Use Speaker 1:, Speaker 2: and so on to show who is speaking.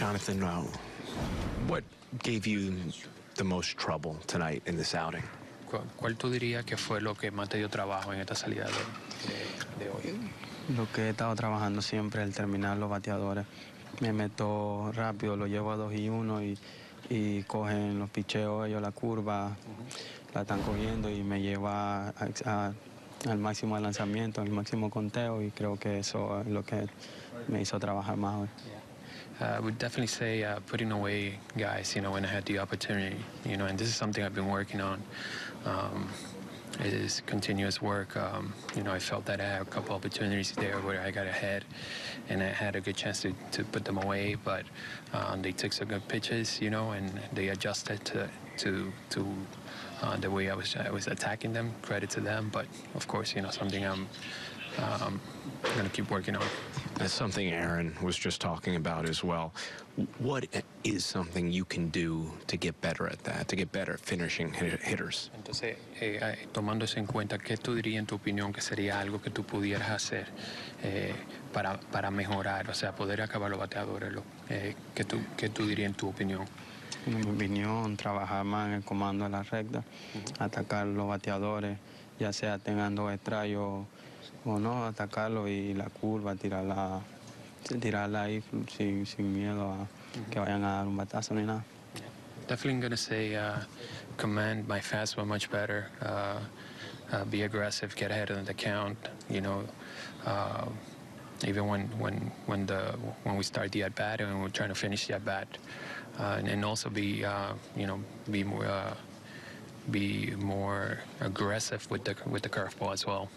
Speaker 1: Jonathan, uh, what gave you the most trouble tonight in this outing?
Speaker 2: ¿Cuál, tú dirías que fue lo que más te dio trabajo en esta salida de, de- de hoy?
Speaker 3: Lo que he estado trabajando siempre, el terminar los bateadores. Me meto rápido, lo llevo a 2 y 1 y, y cogen los picheos ellos la curva, la están cogiendo y me lleva a- a- al máximo de lanzamiento, al máximo conteo y creo que eso es lo que me hizo trabajar más hoy.
Speaker 2: Uh, I would definitely say uh, putting away guys, you know, when I had the opportunity, you know, and this is something I've been working on. Um, it is continuous work. Um, you know, I felt that I had a couple opportunities there where I got ahead and I had a good chance to, to put them away, but um, they took some good pitches, you know, and they adjusted to to to uh, the way I was I was attacking them. Credit to them, but of course, you know, something I'm um, going to keep working on.
Speaker 1: That's something Aaron was just talking about as well. What is something you can do to get better at that, to get better at finishing hit- hitters?
Speaker 2: Entonces, eh, eh, tomando eso en cuenta, ¿qué tú dirías en tu opinión que sería algo que tú pudieras hacer eh, para, para mejorar, o sea, poder acabar los bateadores? Lo, eh, ¿qué, tú, ¿Qué tú dirías en tu opinión?
Speaker 3: En mi opinión, trabajar más en el comando de la recta, atacar los bateadores, ya sea tengan dos extraños o no, atacarlo y la curva, tirarla, tirarla ahí sin, sin miedo a que vayan a dar un batazo ni nada.
Speaker 2: Definitely going to say uh, command my fastball much better, uh, uh, be aggressive, get ahead of the count, you know. Uh, even when, when, when, the, when we start the at-bat and we're trying to finish the at-bat. Uh, and, and also be, uh, you know, be more, uh, be more aggressive with the, with the curveball as well.